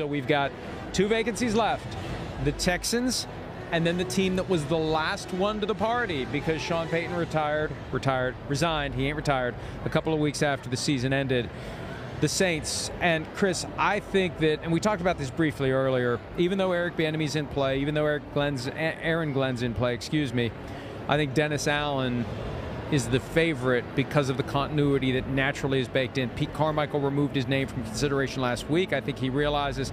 So we've got two vacancies left the Texans and then the team that was the last one to the party because Sean Payton retired, retired, resigned. He ain't retired a couple of weeks after the season ended. The Saints and Chris, I think that, and we talked about this briefly earlier. Even though Eric Bieniemy's in play, even though Eric Glenn's, Aaron Glenn's in play, excuse me, I think Dennis Allen is the favorite because of the continuity that naturally is baked in. Pete Carmichael removed his name from consideration last week. I think he realizes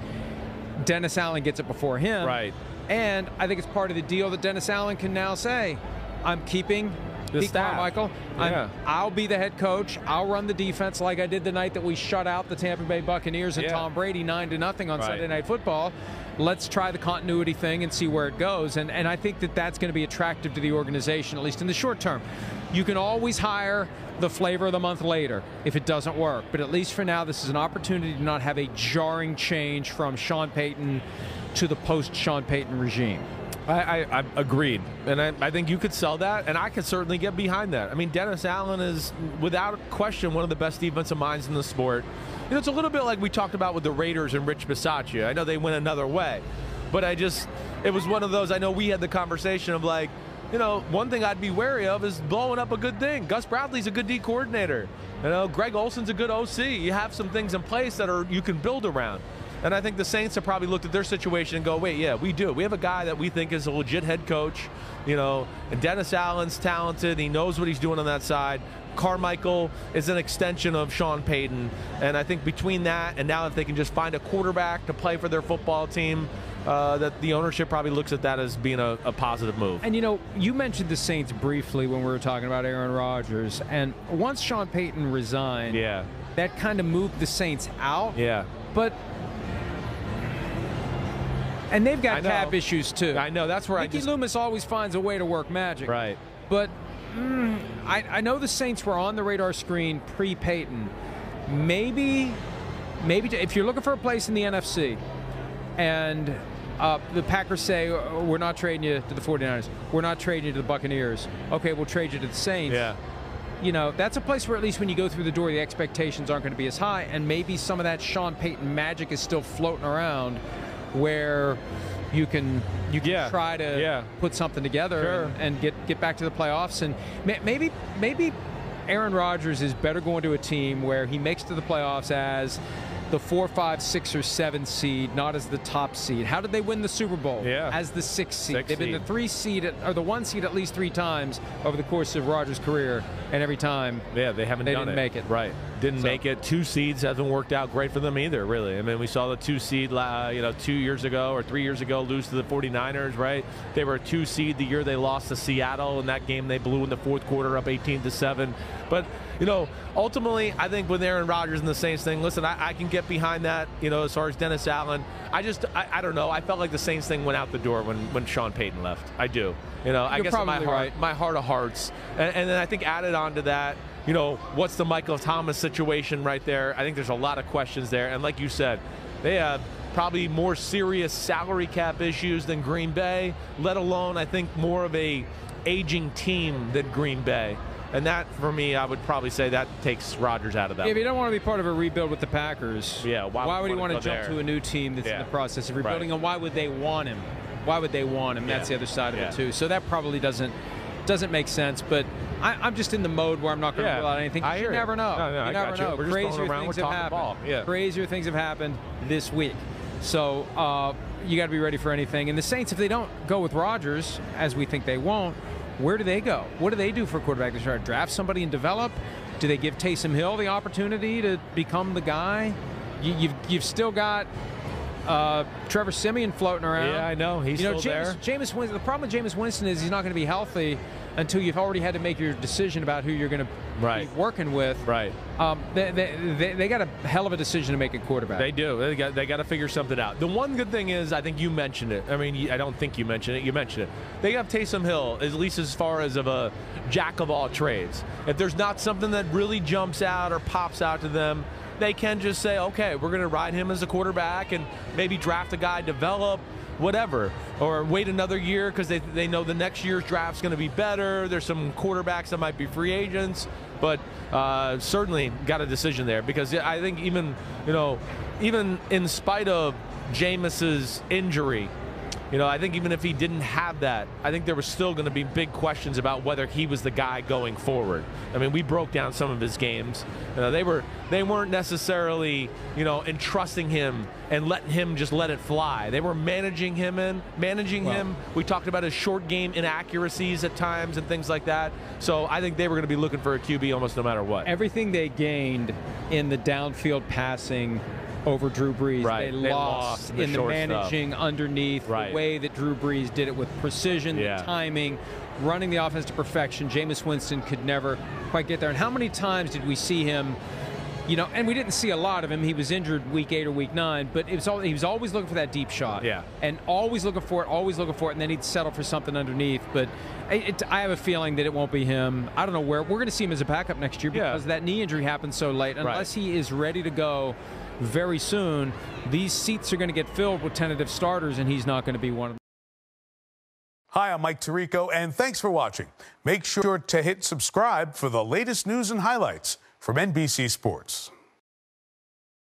Dennis Allen gets it before him. Right. And I think it's part of the deal that Dennis Allen can now say, I'm keeping the Pete staff. Carmichael. Yeah. i will be the head coach. I'll run the defense like I did the night that we shut out the Tampa Bay Buccaneers and Yeah. Tom Brady nine to nothing on Right. Sunday Night Football. Let's try the continuity thing and see where it goes. And and I think that that's going to be attractive to the organization at least in the short term. You can always hire the flavor of the month later if it doesn't work. But at least for now, this is an opportunity to not have a jarring change from Sean Payton to the post Sean Payton regime. I, I, I agreed, and I, I think you could sell that, and I could certainly get behind that. I mean, Dennis Allen is, without question, one of the best defensive minds in the sport. You know, it's a little bit like we talked about with the Raiders and Rich Bisaccia. I know they went another way, but I just, it was one of those. I know we had the conversation of like, you know, one thing I'd be wary of is blowing up a good thing. Gus Bradley's a good D coordinator. You know, Greg Olson's a good OC. You have some things in place that are you can build around. And I think the Saints have probably looked at their situation and go, wait, yeah, we do. We have a guy that we think is a legit head coach, you know, and Dennis Allen's talented. He knows what he's doing on that side. Carmichael is an extension of Sean Payton. And I think between that and now if they can just find a quarterback to play for their football team, uh, that the ownership probably looks at that as being a, a positive move. And you know, you mentioned the Saints briefly when we were talking about Aaron Rodgers, and once Sean Payton resigned, yeah, that kind of moved the Saints out. yeah. But and they've got cap issues too. I know. That's where Mickey I just. Loomis always finds a way to work magic. Right. But mm, I, I know the Saints were on the radar screen pre Payton. Maybe, maybe if you're looking for a place in the NFC, and uh, the Packers say "Oh, we're not trading you to the 49ers, we're not trading you to the Buccaneers. Okay, we'll trade you to the Saints. Yeah. You know, that's a place where at least when you go through the door, the expectations aren't going to be as high, and maybe some of that Sean Payton magic is still floating around, where you can you can Yeah. try to Yeah. put something together Sure. and, and get get back to the playoffs. And maybe maybe Aaron Rodgers is better going to a team where he makes to the playoffs as the four, five, six, or seven seed, not as the top seed. How did they win the Super Bowl? Yeah. As the six seed. Six They've been the three seed at, or the one seed at least three times over the course of Rodgers' career, and every time Yeah, they haven't They didn't it. make it. Right. Didn't So- make it. Two seeds hasn't worked out great for them either, really. I mean, we saw the two seed, uh, you know, two years ago or three years ago lose to the 49ers, right? They were a two seed the year they lost to Seattle. In that game, they blew in the fourth quarter up 18 to 7. But, you know, ultimately, I think with Aaron Rodgers and the Saints thing, listen, I, I can get behind that, you know, as far as Dennis Allen. I just, I, I don't know. I felt like the Saints thing went out the door when, when Sean Payton left. I do. You know, I You're guess my heart, right. my heart of hearts. And, and then I think added on to that, you know, what's the Michael Thomas situation right there? I think there's a lot of questions there. And like you said, they have probably more serious salary cap issues than Green Bay, let alone, I think, more of a aging team than Green Bay. And that, for me, I would probably say that takes Rodgers out of that. If you don't want to be part of a rebuild with the Packers, Yeah, why would would you he want to jump there? to a new team that's in the process of Right. rebuilding? And why would they want him? Why would they want him? That's the other side of Yeah. it too. So that probably doesn't doesn't make sense. But I, I'm just in the mode where I'm not going to Yeah, rule out anything. I You you. never know. No, no, you I never got you. know. Throwing Crazier things have happened. Yeah. Crazier things have happened this week. So uh, you got to be ready for anything. And the Saints, if they don't go with Rodgers, as we think they won't, where do they go? What do they do for quarterback? Try to draft somebody and develop? Do they give Taysom Hill the opportunity to become the guy? You, you've you've still got uh, Trevor Siemian floating around. Yeah, I know. He's you know, still Jameis, there. Jameis Winston. The problem with Jameis Winston is he's not going to be healthy until you've already had to make your decision about who you're going to Right. be working with. Right. Um, they, they, they, they got a hell of a decision to make at quarterback. They do. They got, they got to figure something out. The one good thing is, I think you mentioned it. I mean, I don't think you mentioned it. You mentioned it. They have Taysom Hill, at least as far as of a jack of all trades. If there's not something that really jumps out or pops out to them, they can just say, okay, we're going to ride him as a quarterback and maybe draft a guy, develop, whatever, or wait another year because they, they know the next year's draft's going to be better. There's some quarterbacks that might be free agents. but uh, certainly got a decision there because I think even you know even in spite of Jameis's injury, you know, I think even if he didn't have that, I think there was still going to be big questions about whether he was the guy going forward. I mean, we broke down some of his games. You know, they were they weren't necessarily, you know, entrusting him and letting him just let it fly. They were managing him in, managing well, him. We talked about his short game inaccuracies at times and things like that. So I think they were going to be looking for a QB almost no matter what. Everything they gained in the downfield passing over Drew Brees. Right. They, they lost, lost in the, in the managing stuff. underneath, right. the way that Drew Brees did it with precision, yeah. timing, running the offense to perfection. Jameis Winston could never quite get there. And how many times did we see him? You know, and we didn't see a lot of him. He was injured week eight or week nine, but it was all, he was always looking for that deep shot. Yeah. And always looking for it, always looking for it, and then he'd settle for something underneath. But it, I have a feeling that it won't be him. I don't know where. We're going to see him as a backup next year because yeah. that knee injury happened so late. Unless right. he is ready to go very soon, these seats are going to get filled with tentative starters, and he's not going to be one of them. Hi, I'm Mike Tirico, and thanks for watching. Make sure to hit subscribe for the latest news and highlights from NBC Sports.